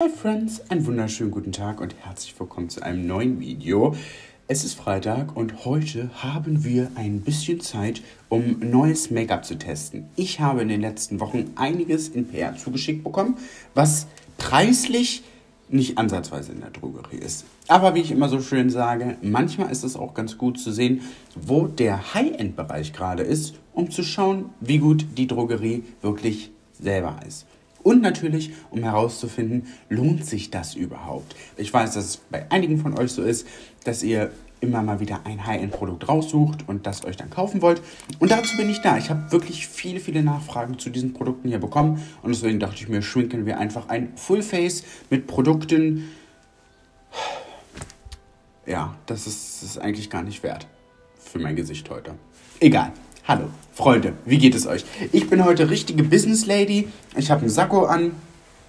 Hi Friends, einen wunderschönen guten Tag und herzlich willkommen zu einem neuen Video. Es ist Freitag und heute haben wir ein bisschen Zeit, um neues Make-up zu testen. Ich habe in den letzten Wochen einiges in PR zugeschickt bekommen, was preislich nicht ansatzweise in der Drogerie ist. Aber wie ich immer so schön sage, manchmal ist es auch ganz gut zu sehen, wo der High-End-Bereich gerade ist, um zu schauen, wie gut die Drogerie wirklich selber ist. Und natürlich, um herauszufinden, lohnt sich das überhaupt? Ich weiß, dass es bei einigen von euch so ist, dass ihr immer mal wieder ein High-End-Produkt raussucht und das euch dann kaufen wollt. Und dazu bin ich da. Ich habe wirklich viele, viele Nachfragen zu diesen Produkten hier bekommen. Und deswegen dachte ich mir, schminken wir einfach ein Full Face mit Produkten. Ja, das ist, das ist eigentlich gar nicht wert für mein Gesicht heute. Egal. Hallo, Freunde, wie geht es euch? Ich bin heute richtige Business Lady. Ich habe einen Sakko an,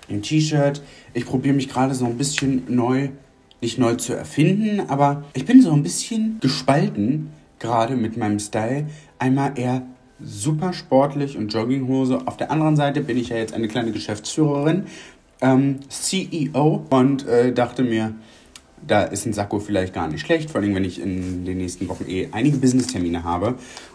ein T-Shirt. Ich probiere mich gerade so ein bisschen neu, nicht neu zu erfinden, aber ich bin so ein bisschen gespalten, gerade mit meinem Style. Einmal eher super sportlich und Jogginghose. Auf der anderen Seite bin ich ja jetzt eine kleine Geschäftsführerin, ähm, CEO und äh, dachte mir, da ist ein Sakko vielleicht gar nicht schlecht, vor allem wenn ich in den nächsten Wochen eh einige Business-Termine habe.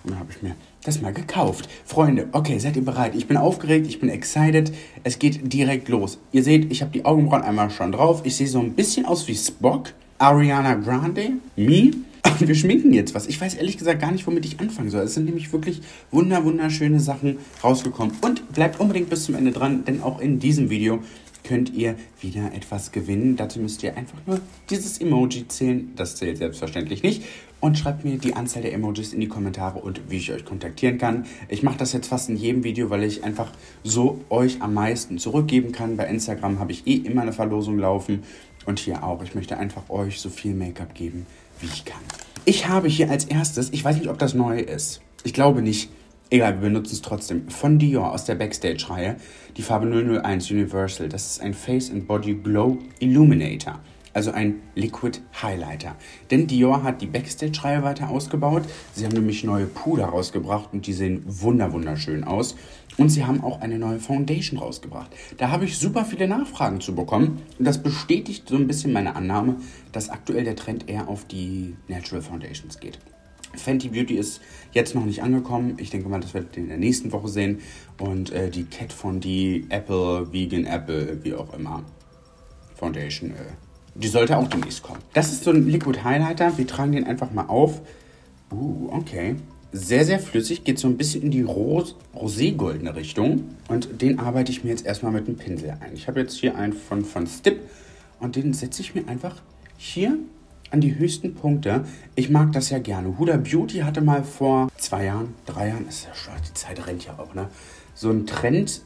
Und dann habe ich mir das mal gekauft. Freunde, okay, seid ihr bereit? Ich bin aufgeregt, ich bin excited. Es geht direkt los. Ihr seht, ich habe die Augenbrauen einmal schon drauf. Ich sehe so ein bisschen aus wie Spock, Ariana Grande, me. Wir schminken jetzt was. Ich weiß ehrlich gesagt gar nicht, womit ich anfangen soll. Es sind nämlich wirklich wunder, wunderschöne Sachen rausgekommen. Und bleibt unbedingt bis zum Ende dran, denn auch in diesem Video könnt ihr wieder etwas gewinnen. Dazu müsst ihr einfach nur dieses Emoji zählen. Das zählt selbstverständlich nicht. Und schreibt mir die Anzahl der Emojis in die Kommentare und wie ich euch kontaktieren kann. Ich mache das jetzt fast in jedem Video, weil ich einfach so euch am meisten zurückgeben kann. Bei Instagram habe ich eh immer eine Verlosung laufen. Und hier auch. Ich möchte einfach euch so viel Make-up geben, wie ich kann. Ich habe hier als erstes, ich weiß nicht, ob das neu ist. Ich glaube nicht. Egal, wir benutzen es trotzdem. Von Dior aus der Backstage-Reihe. Die Farbe 001 Universal. Das ist ein Face and Body Glow Illuminator. Also ein Liquid Highlighter. Denn Dior hat die Backstage-Reihe weiter ausgebaut. Sie haben nämlich neue Puder rausgebracht und die sehen wunder wunderschön aus. Und sie haben auch eine neue Foundation rausgebracht. Da habe ich super viele Nachfragen zu bekommen. Und das bestätigt so ein bisschen meine Annahme, dass aktuell der Trend eher auf die Natural Foundations geht. Fenty Beauty ist jetzt noch nicht angekommen. Ich denke mal, das werdet ihr in der nächsten Woche sehen. Und äh, die Cat von die Apple, Vegan Apple, wie auch immer, Foundation, äh, die sollte auch demnächst kommen. Das ist so ein Liquid Highlighter. Wir tragen den einfach mal auf. Uh, okay. Sehr, sehr flüssig, geht so ein bisschen in die Ros roségoldene Richtung. Und den arbeite ich mir jetzt erstmal mit dem Pinsel ein. Ich habe jetzt hier einen von, von Stip und den setze ich mir einfach hier an die höchsten Punkte. Ich mag das ja gerne. Huda Beauty hatte mal vor zwei Jahren, drei Jahren, ist ja schon, die Zeit rennt ja auch, ne? So einen Trend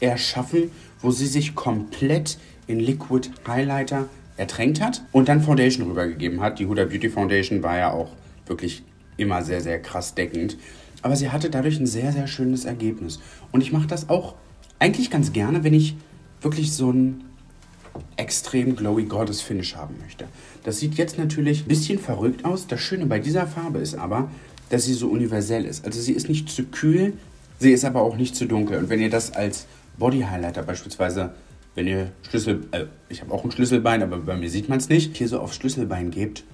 erschaffen, wo sie sich komplett in Liquid Highlighter ertränkt hat und dann Foundation rübergegeben hat. Die Huda Beauty Foundation war ja auch wirklich immer sehr, sehr krass deckend. Aber sie hatte dadurch ein sehr, sehr schönes Ergebnis. Und ich mache das auch eigentlich ganz gerne, wenn ich wirklich so ein extrem glowy Goddess Finish haben möchte. Das sieht jetzt natürlich ein bisschen verrückt aus. Das Schöne bei dieser Farbe ist aber, dass sie so universell ist. Also sie ist nicht zu kühl, sie ist aber auch nicht zu dunkel. Und wenn ihr das als Body Highlighter beispielsweise, wenn ihr Schlüssel, äh, ich habe auch ein Schlüsselbein, aber bei mir sieht man es nicht, hier so aufs Schlüsselbein gebt,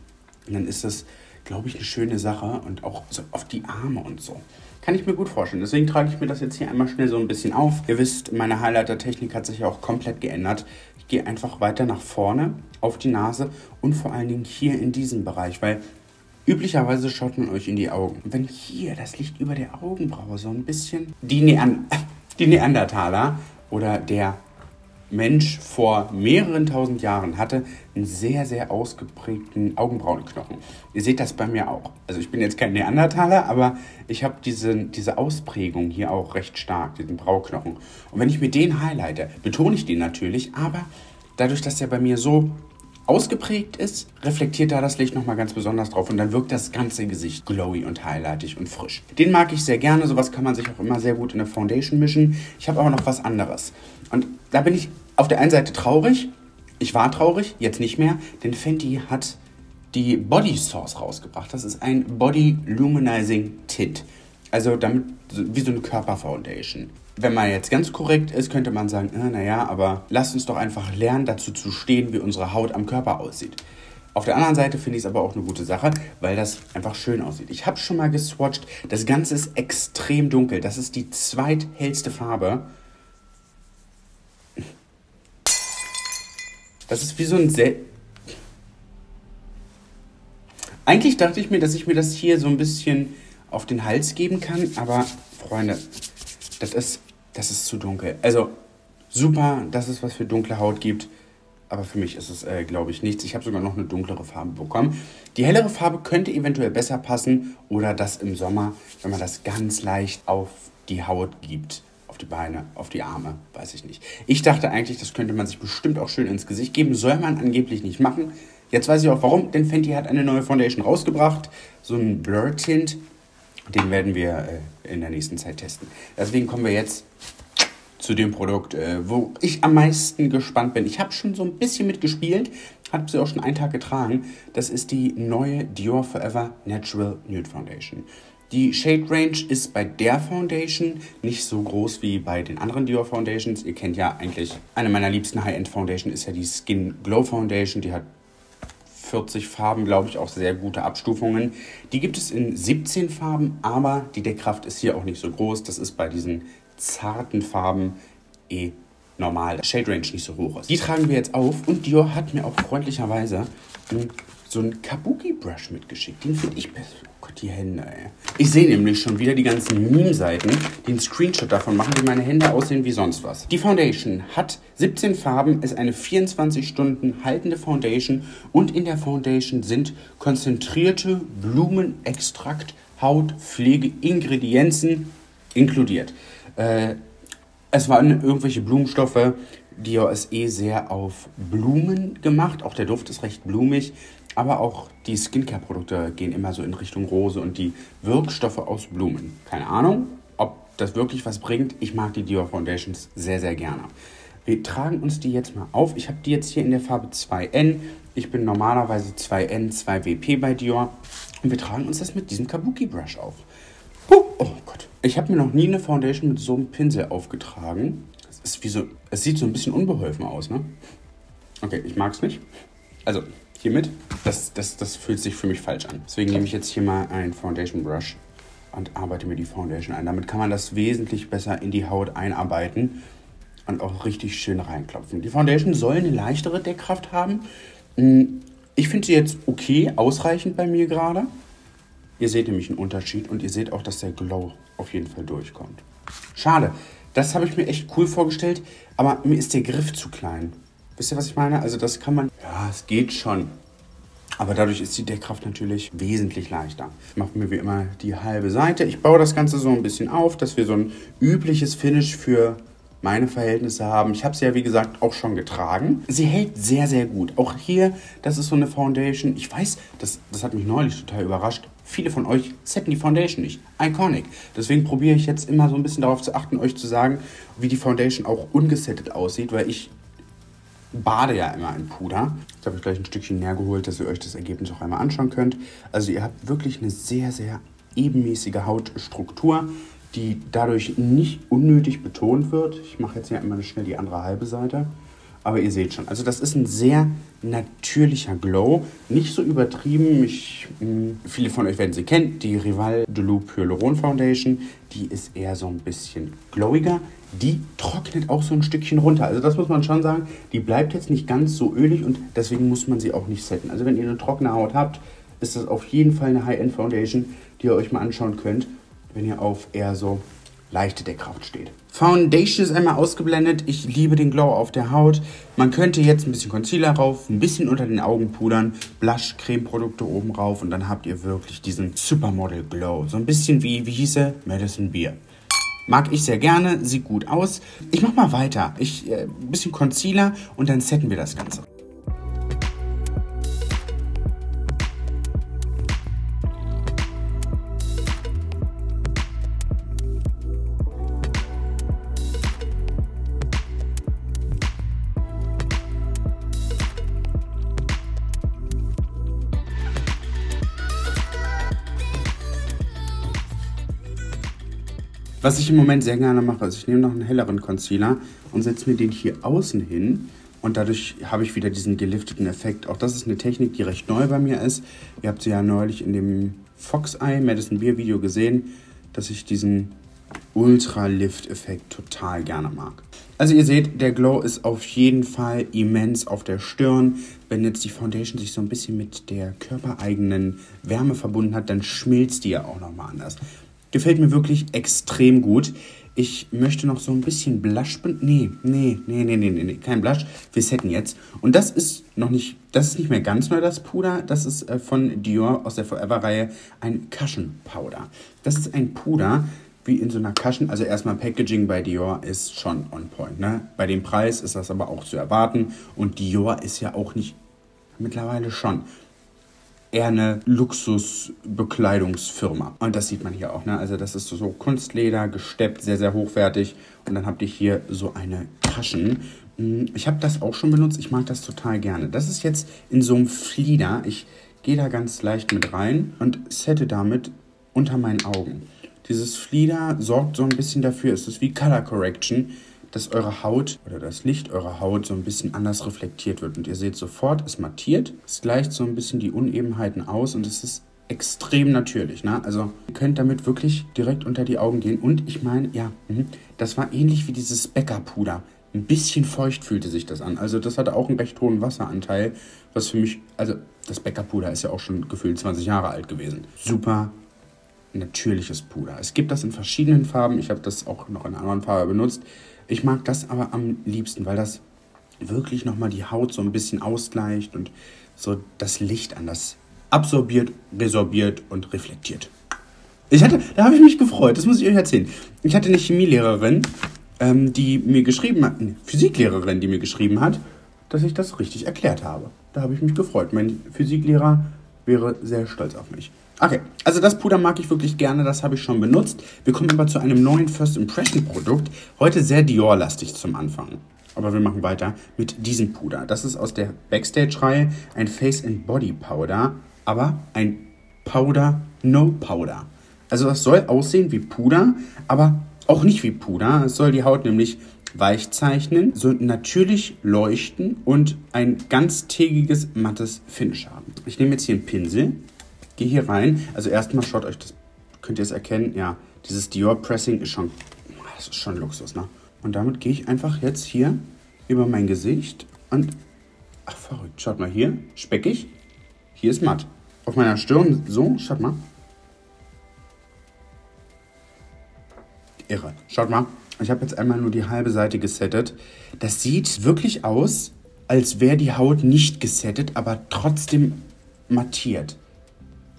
dann ist das, glaube ich, eine schöne Sache und auch so auf die Arme und so. Kann ich mir gut vorstellen. Deswegen trage ich mir das jetzt hier einmal schnell so ein bisschen auf. Ihr wisst, meine Highlighter-Technik hat sich ja auch komplett geändert. Gehe einfach weiter nach vorne auf die Nase und vor allen Dingen hier in diesem Bereich, weil üblicherweise schaut man euch in die Augen. Wenn hier das Licht über der Augenbraue so ein bisschen die, Nean die Neandertaler oder der Mensch vor mehreren tausend Jahren hatte einen sehr, sehr ausgeprägten Augenbrauenknochen. Ihr seht das bei mir auch. Also ich bin jetzt kein Neandertaler, aber ich habe diese, diese Ausprägung hier auch recht stark, diesen Brauknochen. Und wenn ich mir den highlighte, betone ich den natürlich, aber dadurch, dass der bei mir so ausgeprägt ist, reflektiert da das Licht nochmal ganz besonders drauf und dann wirkt das ganze Gesicht glowy und highlightig und frisch. Den mag ich sehr gerne, sowas kann man sich auch immer sehr gut in eine Foundation mischen. Ich habe aber noch was anderes. Und da bin ich auf der einen Seite traurig, ich war traurig, jetzt nicht mehr, denn Fenty hat die Body Sauce rausgebracht. Das ist ein Body Luminizing Tint. Also damit wie so eine Körperfoundation. Wenn man jetzt ganz korrekt ist, könnte man sagen, äh, naja, aber lasst uns doch einfach lernen, dazu zu stehen, wie unsere Haut am Körper aussieht. Auf der anderen Seite finde ich es aber auch eine gute Sache, weil das einfach schön aussieht. Ich habe schon mal geswatcht. Das Ganze ist extrem dunkel. Das ist die zweithellste Farbe. Das ist wie so ein Sel Eigentlich dachte ich mir, dass ich mir das hier so ein bisschen auf den Hals geben kann, aber Freunde, das ist, das ist zu dunkel. Also super, dass es was für dunkle Haut gibt, aber für mich ist es, äh, glaube ich, nichts. Ich habe sogar noch eine dunklere Farbe bekommen. Die hellere Farbe könnte eventuell besser passen oder das im Sommer, wenn man das ganz leicht auf die Haut gibt. Auf die Beine, auf die Arme, weiß ich nicht. Ich dachte eigentlich, das könnte man sich bestimmt auch schön ins Gesicht geben. Soll man angeblich nicht machen. Jetzt weiß ich auch warum, denn Fenty hat eine neue Foundation rausgebracht. So ein Blur Tint. Den werden wir äh, in der nächsten Zeit testen. Deswegen kommen wir jetzt zu dem Produkt, äh, wo ich am meisten gespannt bin. Ich habe schon so ein bisschen mitgespielt, habe sie auch schon einen Tag getragen. Das ist die neue Dior Forever Natural Nude Foundation. Die Shade Range ist bei der Foundation nicht so groß wie bei den anderen Dior Foundations. Ihr kennt ja eigentlich, eine meiner liebsten High-End Foundation ist ja die Skin Glow Foundation. Die hat 40 Farben, glaube ich, auch sehr gute Abstufungen. Die gibt es in 17 Farben, aber die Deckkraft ist hier auch nicht so groß. Das ist bei diesen zarten Farben eh normal, dass Shade Range nicht so hoch ist. Die tragen wir jetzt auf und Dior hat mir auch freundlicherweise so einen Kabuki Brush mitgeschickt. Den finde ich Gott, die Hände, ey. Ich sehe nämlich schon wieder die ganzen Meme-Seiten, die einen Screenshot davon machen, wie meine Hände aussehen wie sonst was. Die Foundation hat 17 Farben, ist eine 24 Stunden haltende Foundation und in der Foundation sind konzentrierte Blumenextrakt, Hautpflege, Ingredienzen inkludiert. Äh, es waren irgendwelche Blumenstoffe, Dior ist eh sehr auf Blumen gemacht. Auch der Duft ist recht blumig. Aber auch die Skincare-Produkte gehen immer so in Richtung Rose und die Wirkstoffe aus Blumen. Keine Ahnung, ob das wirklich was bringt. Ich mag die Dior Foundations sehr, sehr gerne. Wir tragen uns die jetzt mal auf. Ich habe die jetzt hier in der Farbe 2N. Ich bin normalerweise 2N, 2WP bei Dior. Und wir tragen uns das mit diesem Kabuki Brush auf. Huh, oh Gott. Ich habe mir noch nie eine Foundation mit so einem Pinsel aufgetragen. Es ist wie so, es sieht so ein bisschen unbeholfen aus, ne? Okay, ich mag es nicht. Also, hiermit, das, das, das fühlt sich für mich falsch an. Deswegen nehme ich jetzt hier mal einen Foundation Brush und arbeite mir die Foundation ein. Damit kann man das wesentlich besser in die Haut einarbeiten und auch richtig schön reinklopfen. Die Foundation soll eine leichtere Deckkraft haben. Hm, ich finde sie jetzt okay, ausreichend bei mir gerade. Ihr seht nämlich einen Unterschied und ihr seht auch, dass der Glow auf jeden Fall durchkommt. Schade, das habe ich mir echt cool vorgestellt, aber mir ist der Griff zu klein. Wisst ihr, was ich meine? Also das kann man, ja, es geht schon. Aber dadurch ist die Deckkraft natürlich wesentlich leichter. Ich mache mir wie immer die halbe Seite. Ich baue das Ganze so ein bisschen auf, dass wir so ein übliches Finish für meine Verhältnisse haben. Ich habe sie ja, wie gesagt, auch schon getragen. Sie hält sehr, sehr gut. Auch hier, das ist so eine Foundation. Ich weiß, das, das hat mich neulich total überrascht. Viele von euch setten die Foundation nicht. Iconic. Deswegen probiere ich jetzt immer so ein bisschen darauf zu achten, euch zu sagen, wie die Foundation auch ungesettet aussieht, weil ich bade ja immer in Puder. Jetzt habe ich gleich ein Stückchen näher geholt, dass ihr euch das Ergebnis auch einmal anschauen könnt. Also ihr habt wirklich eine sehr, sehr ebenmäßige Hautstruktur, die dadurch nicht unnötig betont wird. Ich mache jetzt hier immer schnell die andere halbe Seite. Aber ihr seht schon, also das ist ein sehr natürlicher Glow. Nicht so übertrieben. Ich, hm, viele von euch werden sie kennen. Die Rival de Loup Hyaluron Foundation. Die ist eher so ein bisschen glowiger. Die trocknet auch so ein Stückchen runter. Also das muss man schon sagen. Die bleibt jetzt nicht ganz so ölig und deswegen muss man sie auch nicht setten. Also wenn ihr eine trockene Haut habt, ist das auf jeden Fall eine High-End Foundation, die ihr euch mal anschauen könnt, wenn ihr auf eher so leichte Deckkraft steht. Foundation ist einmal ausgeblendet. Ich liebe den Glow auf der Haut. Man könnte jetzt ein bisschen Concealer rauf, ein bisschen unter den Augen pudern, Blush, Cremeprodukte oben rauf und dann habt ihr wirklich diesen Supermodel Glow. So ein bisschen wie, wie hieße Madison Beer. Mag ich sehr gerne, sieht gut aus. Ich mach mal weiter. Ich, äh, ein bisschen Concealer und dann setten wir das Ganze. Was ich im Moment sehr gerne mache, ist, ich nehme noch einen helleren Concealer und setze mir den hier außen hin. Und dadurch habe ich wieder diesen gelifteten Effekt. Auch das ist eine Technik, die recht neu bei mir ist. Ihr habt sie ja neulich in dem Fox Eye Madison Beer Video gesehen, dass ich diesen Ultra-Lift-Effekt total gerne mag. Also ihr seht, der Glow ist auf jeden Fall immens auf der Stirn. Wenn jetzt die Foundation sich so ein bisschen mit der körpereigenen Wärme verbunden hat, dann schmilzt die ja auch nochmal anders. Gefällt mir wirklich extrem gut. Ich möchte noch so ein bisschen Blush... Nee, nee, nee, nee, nee, nee, kein Blush. Wir setten jetzt. Und das ist noch nicht... Das ist nicht mehr ganz neu, das Puder. Das ist äh, von Dior aus der Forever-Reihe ein Cushion Powder. Das ist ein Puder, wie in so einer Cushion. Also erstmal Packaging bei Dior ist schon on point. Ne? Bei dem Preis ist das aber auch zu erwarten. Und Dior ist ja auch nicht... Mittlerweile schon eher eine Luxusbekleidungsfirma. Und das sieht man hier auch. Ne? Also das ist so Kunstleder, gesteppt, sehr, sehr hochwertig. Und dann habt ihr hier so eine Taschen. Hm, ich habe das auch schon benutzt. Ich mag das total gerne. Das ist jetzt in so einem Flieder. Ich gehe da ganz leicht mit rein und sette damit unter meinen Augen. Dieses Flieder sorgt so ein bisschen dafür, es ist wie Color Correction dass eure Haut oder das Licht eurer Haut so ein bisschen anders reflektiert wird. Und ihr seht sofort, es mattiert, es gleicht so ein bisschen die Unebenheiten aus und es ist extrem natürlich. Ne? Also ihr könnt damit wirklich direkt unter die Augen gehen. Und ich meine, ja, mhm, das war ähnlich wie dieses Bäckerpuder. Ein bisschen feucht fühlte sich das an. Also das hatte auch einen recht hohen Wasseranteil, was für mich, also das Bäckerpuder ist ja auch schon gefühlt 20 Jahre alt gewesen. Super natürliches Puder. Es gibt das in verschiedenen Farben. Ich habe das auch noch in einer anderen Farbe benutzt. Ich mag das aber am liebsten, weil das wirklich nochmal die Haut so ein bisschen ausgleicht und so das Licht anders absorbiert, resorbiert und reflektiert. Ich hatte, da habe ich mich gefreut, das muss ich euch erzählen. Ich hatte eine Chemielehrerin, ähm, die mir geschrieben hat, eine Physiklehrerin, die mir geschrieben hat, dass ich das richtig erklärt habe. Da habe ich mich gefreut. Mein Physiklehrer wäre sehr stolz auf mich. Okay, also das Puder mag ich wirklich gerne, das habe ich schon benutzt. Wir kommen aber zu einem neuen First Impression Produkt. Heute sehr Dior-lastig zum Anfang. Aber wir machen weiter mit diesem Puder. Das ist aus der Backstage-Reihe ein Face and Body Powder, aber ein Powder No Powder. Also das soll aussehen wie Puder, aber auch nicht wie Puder. Es soll die Haut nämlich weich zeichnen, soll natürlich leuchten und ein ganztägiges mattes Finish haben. Ich nehme jetzt hier einen Pinsel gehe hier rein. Also erstmal schaut euch das, könnt ihr es erkennen, ja, dieses Dior Pressing ist schon, das ist schon Luxus, ne? Und damit gehe ich einfach jetzt hier über mein Gesicht und, ach verrückt, schaut mal hier, speckig, hier ist matt. Auf meiner Stirn so, schaut mal. Irre. Schaut mal, ich habe jetzt einmal nur die halbe Seite gesettet. Das sieht wirklich aus, als wäre die Haut nicht gesettet, aber trotzdem mattiert.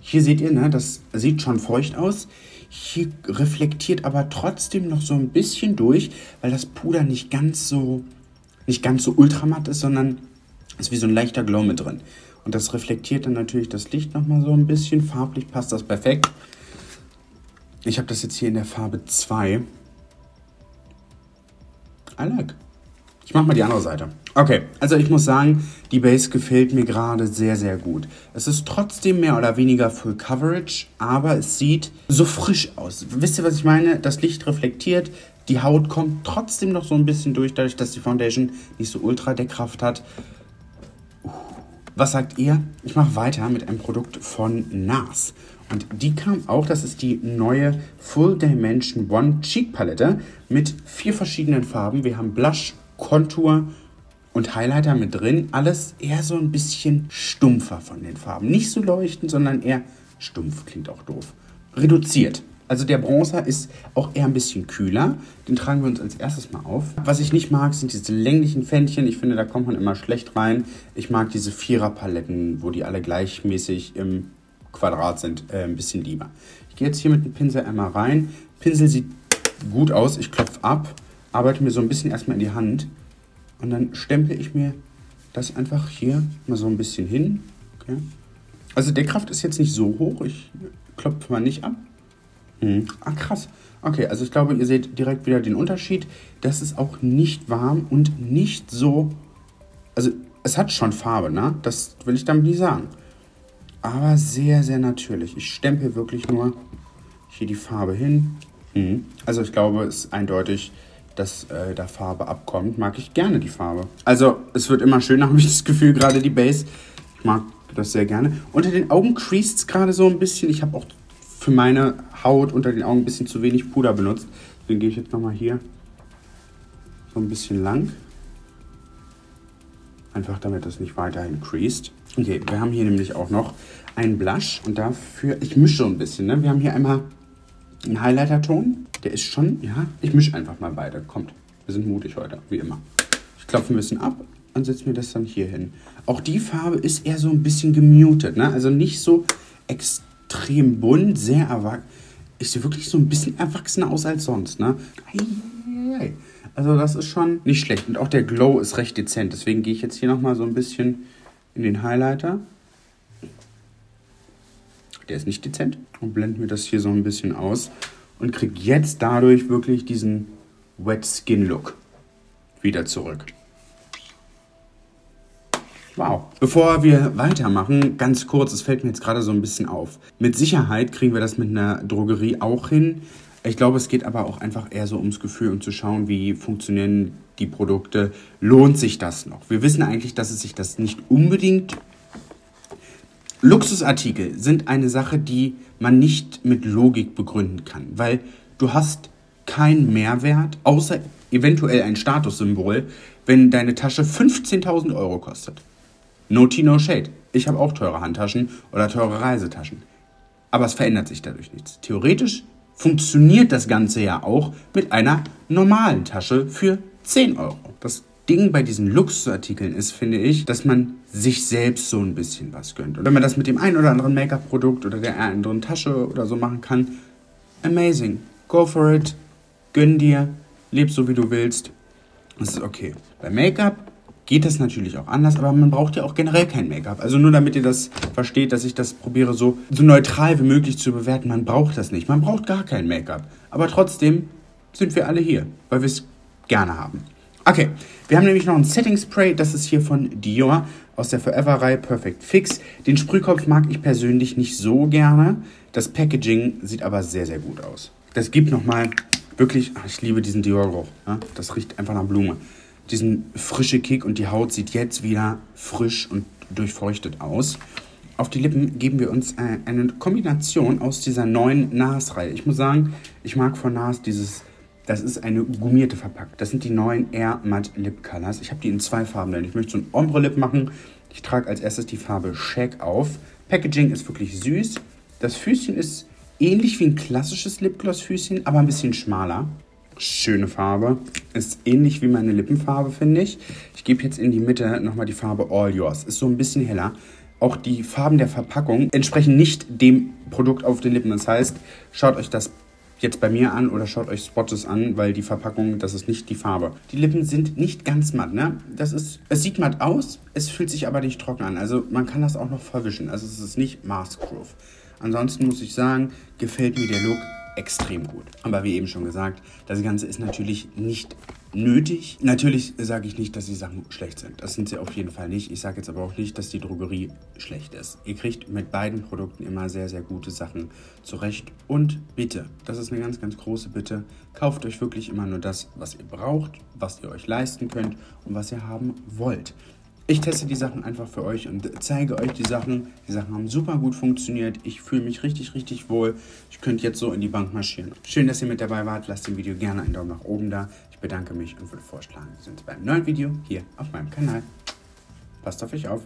Hier seht ihr, ne, das sieht schon feucht aus. Hier reflektiert aber trotzdem noch so ein bisschen durch, weil das Puder nicht ganz so, nicht ganz so ultramatt ist, sondern ist wie so ein leichter Glow mit drin. Und das reflektiert dann natürlich das Licht nochmal so ein bisschen. Farblich passt das perfekt. Ich habe das jetzt hier in der Farbe 2. I like. Ich mache mal die andere Seite. Okay, also ich muss sagen, die Base gefällt mir gerade sehr, sehr gut. Es ist trotzdem mehr oder weniger Full Coverage, aber es sieht so frisch aus. Wisst ihr, was ich meine? Das Licht reflektiert, die Haut kommt trotzdem noch so ein bisschen durch, dadurch, dass die Foundation nicht so ultra Deckkraft hat. Was sagt ihr? Ich mache weiter mit einem Produkt von NARS. Und die kam auch, das ist die neue Full Dimension One Cheek Palette mit vier verschiedenen Farben. Wir haben Blush, Kontur und Highlighter mit drin. Alles eher so ein bisschen stumpfer von den Farben. Nicht so leuchtend, sondern eher stumpf, klingt auch doof. Reduziert. Also der Bronzer ist auch eher ein bisschen kühler. Den tragen wir uns als erstes mal auf. Was ich nicht mag, sind diese länglichen Fändchen. Ich finde, da kommt man immer schlecht rein. Ich mag diese Vierer-Paletten, wo die alle gleichmäßig im Quadrat sind, äh, ein bisschen lieber. Ich gehe jetzt hier mit dem Pinsel einmal rein. Pinsel sieht gut aus. Ich klopfe ab arbeite mir so ein bisschen erstmal in die Hand und dann stempel ich mir das einfach hier mal so ein bisschen hin. Okay. Also der Kraft ist jetzt nicht so hoch, ich klopfe mal nicht ab. Hm. Ah, krass. Okay, also ich glaube, ihr seht direkt wieder den Unterschied. Das ist auch nicht warm und nicht so... Also es hat schon Farbe, ne? Das will ich damit nicht sagen. Aber sehr, sehr natürlich. Ich stempel wirklich nur hier die Farbe hin Mhm. Also ich glaube, es ist eindeutig, dass äh, da Farbe abkommt. Mag ich gerne die Farbe. Also es wird immer schöner, habe ich das Gefühl, gerade die Base. Ich mag das sehr gerne. Unter den Augen creased es gerade so ein bisschen. Ich habe auch für meine Haut unter den Augen ein bisschen zu wenig Puder benutzt. Deswegen gehe ich jetzt nochmal hier so ein bisschen lang. Einfach damit das nicht weiterhin creased. Okay, wir haben hier nämlich auch noch einen Blush und dafür, ich mische so ein bisschen. Ne? Wir haben hier einmal einen Highlighter-Ton. Der ist schon, ja, ich mische einfach mal beide. Kommt, wir sind mutig heute, wie immer. Ich klopfe ein bisschen ab und setze mir das dann hier hin. Auch die Farbe ist eher so ein bisschen gemutet, ne? Also nicht so extrem bunt, sehr erwachsen. Ich sehe wirklich so ein bisschen erwachsener aus als sonst, ne? Also das ist schon nicht schlecht. Und auch der Glow ist recht dezent. Deswegen gehe ich jetzt hier nochmal so ein bisschen in den Highlighter. Der ist nicht dezent. Und blende mir das hier so ein bisschen aus. Und kriege jetzt dadurch wirklich diesen Wet Skin Look wieder zurück. Wow. Bevor wir weitermachen, ganz kurz, es fällt mir jetzt gerade so ein bisschen auf. Mit Sicherheit kriegen wir das mit einer Drogerie auch hin. Ich glaube, es geht aber auch einfach eher so ums Gefühl und zu schauen, wie funktionieren die Produkte. Lohnt sich das noch? Wir wissen eigentlich, dass es sich das nicht unbedingt. Luxusartikel sind eine Sache, die man nicht mit Logik begründen kann, weil du hast keinen Mehrwert, außer eventuell ein Statussymbol, wenn deine Tasche 15.000 Euro kostet. No tea, no shade. Ich habe auch teure Handtaschen oder teure Reisetaschen. Aber es verändert sich dadurch nichts. Theoretisch funktioniert das Ganze ja auch mit einer normalen Tasche für 10 Euro. Das Ding bei diesen Luxusartikeln ist, finde ich, dass man sich selbst so ein bisschen was gönnt. Und wenn man das mit dem einen oder anderen Make-up-Produkt oder der anderen Tasche oder so machen kann, amazing. Go for it. Gönn dir. Leb so, wie du willst. Das ist okay. Bei Make-up geht das natürlich auch anders, aber man braucht ja auch generell kein Make-up. Also nur damit ihr das versteht, dass ich das probiere so, so neutral wie möglich zu bewerten. Man braucht das nicht. Man braucht gar kein Make-up. Aber trotzdem sind wir alle hier, weil wir es gerne haben. Okay, wir haben nämlich noch ein Setting Spray. Das ist hier von Dior aus der Forever-Reihe Perfect Fix. Den Sprühkopf mag ich persönlich nicht so gerne. Das Packaging sieht aber sehr, sehr gut aus. Das gibt nochmal wirklich, ach, ich liebe diesen Dior-Geruch. Ja? Das riecht einfach nach Blume diesen frische Kick und die Haut sieht jetzt wieder frisch und durchfeuchtet aus. Auf die Lippen geben wir uns äh, eine Kombination aus dieser neuen NARS-Reihe. Ich muss sagen, ich mag von NARS dieses, das ist eine gummierte Verpackung. Das sind die neuen Air Matte Lip Colors. Ich habe die in zwei Farben, denn ich möchte so ein Ombre Lip machen. Ich trage als erstes die Farbe Shag auf. Packaging ist wirklich süß. Das Füßchen ist ähnlich wie ein klassisches Lipgloss-Füßchen, aber ein bisschen schmaler. Schöne Farbe. Ist ähnlich wie meine Lippenfarbe, finde ich. Ich gebe jetzt in die Mitte nochmal die Farbe All Yours. Ist so ein bisschen heller. Auch die Farben der Verpackung entsprechen nicht dem Produkt auf den Lippen. Das heißt, schaut euch das jetzt bei mir an oder schaut euch Spots an, weil die Verpackung, das ist nicht die Farbe. Die Lippen sind nicht ganz matt, ne? Das ist, es sieht matt aus, es fühlt sich aber nicht trocken an. Also man kann das auch noch verwischen. Also es ist nicht Maskproof. Ansonsten muss ich sagen, gefällt mir der Look extrem gut. Aber wie eben schon gesagt, das Ganze ist natürlich nicht nötig. Natürlich sage ich nicht, dass die Sachen schlecht sind. Das sind sie auf jeden Fall nicht. Ich sage jetzt aber auch nicht, dass die Drogerie schlecht ist. Ihr kriegt mit beiden Produkten immer sehr, sehr gute Sachen zurecht. Und bitte, das ist eine ganz, ganz große Bitte, kauft euch wirklich immer nur das, was ihr braucht, was ihr euch leisten könnt und was ihr haben wollt. Ich teste die Sachen einfach für euch und zeige euch die Sachen. Die Sachen haben super gut funktioniert. Ich fühle mich richtig, richtig wohl. Ich könnte jetzt so in die Bank marschieren. Schön, dass ihr mit dabei wart. Lasst dem Video gerne einen Daumen nach oben da. Ich bedanke mich und würde vorschlagen, wir sehen uns beim neuen Video hier auf meinem Kanal. Passt auf euch auf.